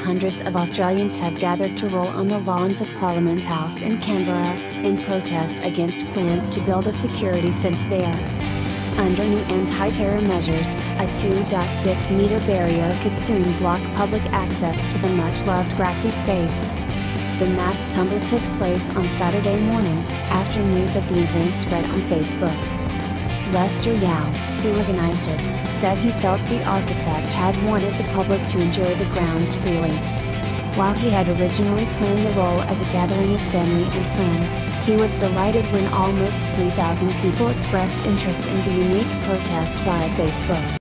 Hundreds of Australians have gathered to roll on the lawns of Parliament House in Canberra, in protest against plans to build a security fence there. Under new anti-terror measures, a 2.6 meter barrier could soon block public access to the much-loved grassy space. The mass tumble took place on Saturday morning, after news of the event spread on Facebook. Lester Yao, who organized it, said he felt the architect had wanted the public to enjoy the grounds freely. While he had originally planned the roll as a gathering of family and friends, he was delighted when almost 3,000 people expressed interest in the unique protest via Facebook.